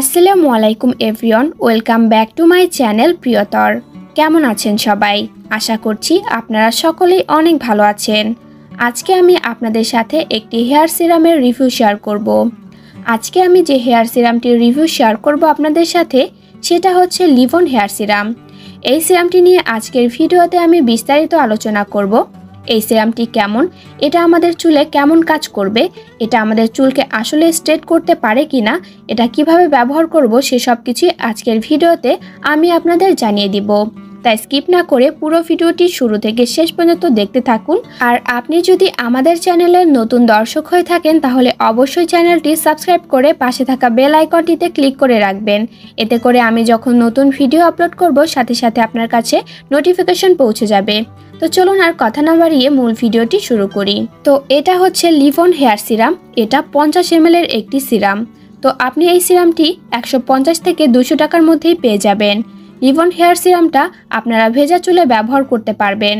আসসালামু আলাইকুম, everyone. Welcome back to my channel প্রিয়তর। কেমন আছেন সবাই? আশা করছি আপনারা সকলেই অনেক ভালো আছেন। আজকে আমি আপনাদের সাথে একটি হেয়ার সিরামের রিভিউ শেয়ার করব। আজকে আমি যে হেয়ার সিরামটির রিভিউ শেয়ার করব আপনাদের সাথে, সেটা হচ্ছে লিভন হেয়ার সিরাম। এই সিরামটি নিয়ে আজকের ভিডিওতে আমি বিস্তারিত আলোচনা করব। এই সিরামটি কেমন? এটা আমাদের চুলে কেমন কাজ করবে? এটা আমাদের চুলকে আসলে স্ট্রেট করতে পারে কি না এটা কীভাবে ব্যবহার করব সেসব কিছুই আজকের ভিডিওতে আমি আপনাদের জানিয়ে দিব। তাই স্কিপ না করে পুরো ভিডিওটি শুরু থেকে শেষ পর্যন্ত দেখতে থাকুন। আর আপনি যদি আমাদের চ্যানেলের নতুন দর্শক হয়ে থাকেন, তাহলে অবশ্যই চ্যানেলটি সাবস্ক্রাইব করে পাশে থাকা বেল আইকনটিতে ক্লিক করে রাখবেন। এতে করে আমি যখন নতুন ভিডিও আপলোড করব, সাথে সাথে আপনার কাছে নোটিফিকেশন পৌঁছে যাবে। তো চলুন আর কথা না বাড়িয়ে মূল ভিডিওটি শুরু করি। তো এটা হচ্ছে লিভন হেয়ার সিরাম, এটা পঞ্চাশ এম এর একটি সিরাম। তো আপনি এই সিরামটি একশো পঞ্চাশ থেকে দুশো টাকার মধ্যেই পেয়ে যাবেন। লিভন হেয়ার সিরামটা আপনারা ভেজা চুলে ব্যবহার করতে পারবেন।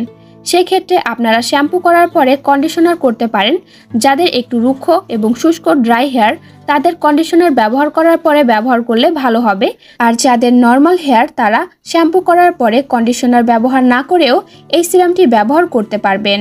সেক্ষেত্রে আপনারা শ্যাম্পু করার পরে কন্ডিশনার করতে পারেন, যাদের একটু রুক্ষ এবং শুষ্ক ড্রাই হেয়ার তাদের কন্ডিশনার ব্যবহার করার পরে ব্যবহার করলে ভালো হবে। আর যাদের নর্মাল হেয়ার তারা শ্যাম্পু করার পরে কন্ডিশনার ব্যবহার না করেও এই সিরামটি ব্যবহার করতে পারবেন।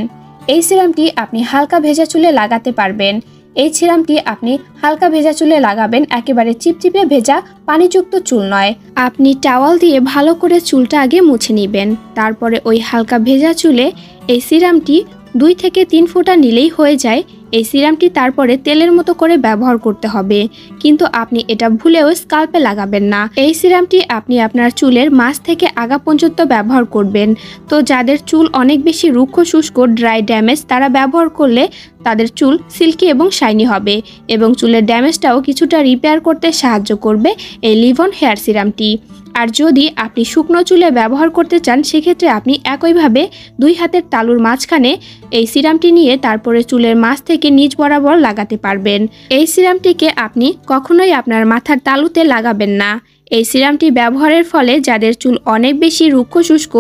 এই সিরামটি আপনি হালকা ভেজা চুলে লাগাতে পারবেন। এই সিরামটি আপনি হালকা ভেজা চুলে লাগাবেন, একেবারে চিপচিপে ভেজা, পানিযুক্ত চুল নয়। আপনি টাওয়াল দিয়ে ভালো করে চুলটা আগে মুছে নেবেন। তারপরে ওই হালকা ভেজা চুলে এই সিরামটি দুই থেকে তিন ফোঁটা নিলেই হয়ে যায়। এই সিরামটি তারপরে তেলের মতো করে ব্যবহার করতে হবে। কিন্তু আপনি এটা ভুলেও স্কাল্পে লাগাবেন না। এই সিরামটি আপনি আপনার চুলের মাছ থেকে আগা পর্যন্ত ব্যবহার করবেন। তো যাদের চুল অনেক বেশি রুক্ষ শুষ্ক ড্রাই ড্যামেজ তারা ব্যবহার করলে তাদের চুল সিল্কি এবং শাইনি হবে এবং চুলের ড্যামেজটাও কিছুটা রিপেয়ার করতে সাহায্য করবে এই লিভন হেয়ার সিরামটি। আর যদি আপনি শুকনো চুলে ব্যবহার করতে চান, সেক্ষেত্রে আপনি একইভাবে দুই হাতের তালুর মাঝখানে এই সিরামটি নিয়ে তারপরে চুলের মাছ থেকে নিচ বরাবর লাগাতে পারবেন। এই সিরামটিকে আপনি কখনোই আপনার মাথার তালুতে লাগাবেন না। এই সিরামটি ব্যবহারের ফলে যাদের চুল অনেক বেশি রুক্ষ শুষ্ক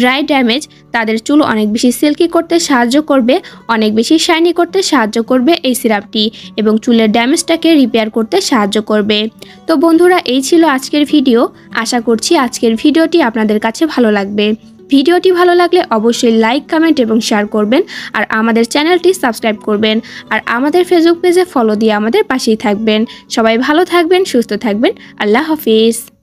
ড্রাই ড্যামেজ তাদের চুল অনেক বেশি সিল্কি করতে সাহায্য করবে, অনেক বেশি শাইনি করতে সাহায্য করবে এই সিরামটি এবং চুলের ড্যামেজটাকে রিপেয়ার করতে সাহায্য করবে। তো বন্ধুরা, এই ছিল আজকের ভিডিও আশা করছি আজকের ভিডিওটি আপনাদের কাছে ভালো লাগবে। ভিডিওটি ভালো লাগলে অবশ্যই লাইক কমেন্ট এবং শেয়ার করবেন আর আমাদের চ্যানেলটি সাবস্ক্রাইব করবেন আর আমাদের ফেসবুক পেজে ফলো দিয়ে আমাদের পাশেই থাকবেন। সবাই ভালো থাকবেন, সুস্থ থাকবেন। আল্লাহ হাফিজ।